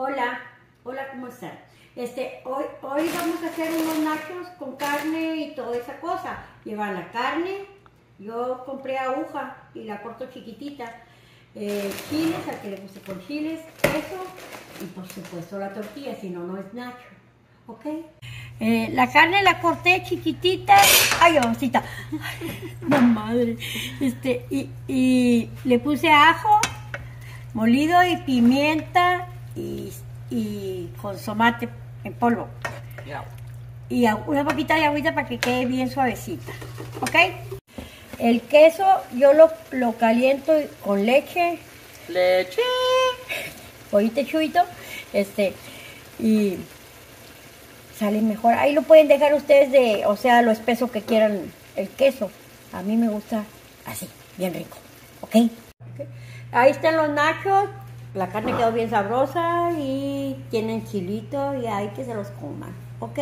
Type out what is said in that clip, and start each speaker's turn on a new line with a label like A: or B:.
A: Hola, hola, ¿cómo están? Este, hoy, hoy vamos a hacer unos nachos con carne y toda esa cosa. Lleva la carne, yo compré aguja y la corto chiquitita. Eh, chiles, al que le puse con chiles, queso y por supuesto la tortilla, si no, no es nacho. ¿Ok? Eh, la carne la corté chiquitita. Ay, mamacita. La. Este, y, y le puse ajo, molido y pimienta y, y consomate en polvo. Y una poquita de agüita para que quede bien suavecita. ¿Ok? El queso yo lo, lo caliento con leche,
B: Leche.
A: oíste chuito, este, y sale mejor. Ahí lo pueden dejar ustedes de, o sea, lo espeso que quieran el queso. A mí me gusta así, bien rico. ¿Ok? Ok. Ahí están los nachos. La carne quedó bien sabrosa y tienen chilito y hay que se los coman. ¿Ok?